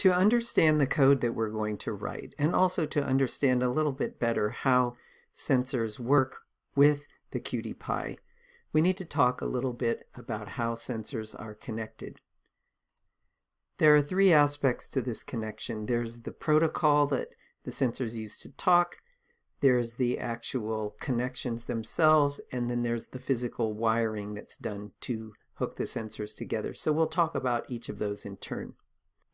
To understand the code that we're going to write, and also to understand a little bit better how sensors work with the QT Py, we need to talk a little bit about how sensors are connected. There are three aspects to this connection. There's the protocol that the sensors use to talk, there's the actual connections themselves, and then there's the physical wiring that's done to hook the sensors together. So we'll talk about each of those in turn.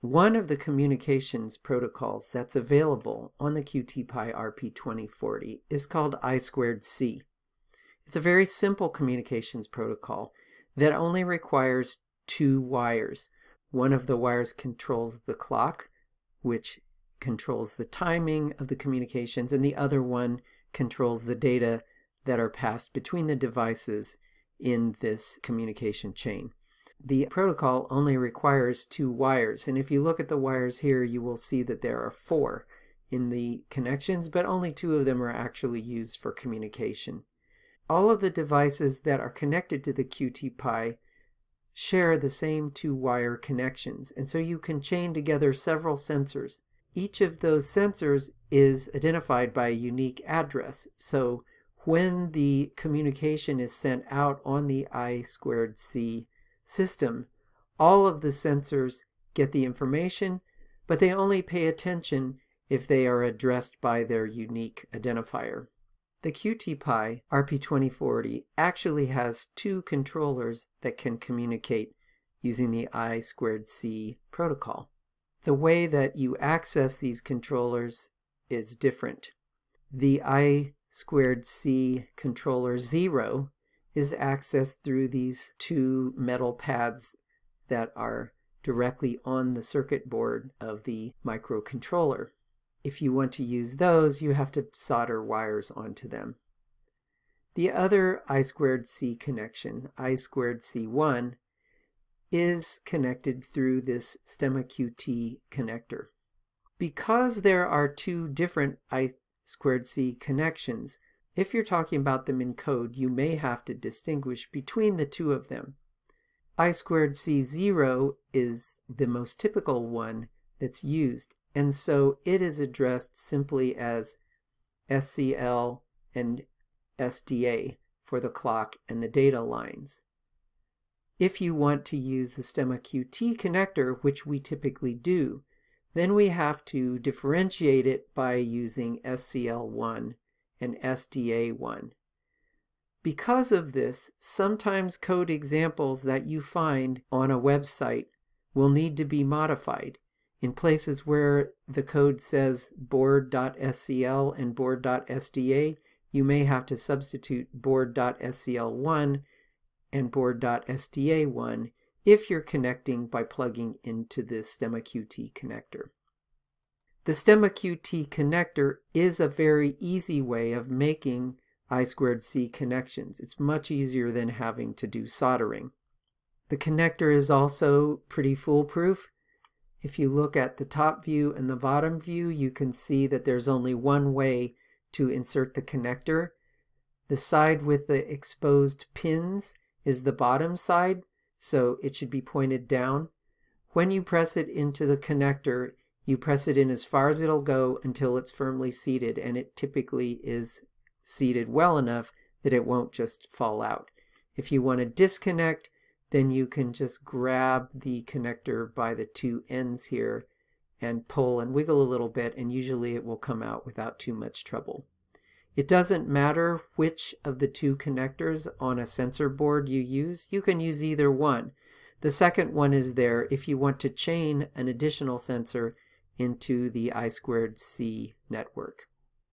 One of the communications protocols that's available on the QT Py RP2040 is called I2C. It's a very simple communications protocol that only requires two wires. One of the wires controls the clock, which controls the timing of the communications, and the other one controls the data that are passed between the devices in this communication chain. The protocol only requires two wires, and if you look at the wires here, you will see that there are four in the connections, but only two of them are actually used for communication. All of the devices that are connected to the QT Py share the same two-wire connections, and so you can chain together several sensors. Each of those sensors is identified by a unique address, so when the communication is sent out on the I2C system, all of the sensors get the information, but they only pay attention if they are addressed by their unique identifier. The QT Py RP2040 actually has two controllers that can communicate using the I2C protocol. The way that you access these controllers is different. The I2C controller 0 is accessed through these two metal pads that are directly on the circuit board of the microcontroller. If you want to use those, you have to solder wires onto them. The other I2C connection, I2C1, is connected through this STEMMA-QT connector. Because there are two different I2C connections, if you're talking about them in code, you may have to distinguish between the two of them. I squared C0 is the most typical one that's used, and so it is addressed simply as SCL and SDA for the clock and the data lines. If you want to use the StemmaQT connector, which we typically do, then we have to differentiate it by using SCL1 and SDA1. Because of this, sometimes code examples that you find on a website will need to be modified. In places where the code says board.scl and board.sda, you may have to substitute board.scl1 and board.sda1 if you're connecting by plugging into the StemmaQT connector. The StemmaQT connector is a very easy way of making I squared C connections. It's much easier than having to do soldering. The connector is also pretty foolproof. If you look at the top view and the bottom view, you can see that there's only one way to insert the connector. The side with the exposed pins is the bottom side, so it should be pointed down. When you press it into the connector, you press it in as far as it'll go until it's firmly seated, and it typically is seated well enough that it won't just fall out. If you want to disconnect, then you can just grab the connector by the two ends here and pull and wiggle a little bit, and usually it will come out without too much trouble. It doesn't matter which of the two connectors on a sensor board you use. You can use either one. The second one is there if you want to chain an additional sensor into the I squared C network.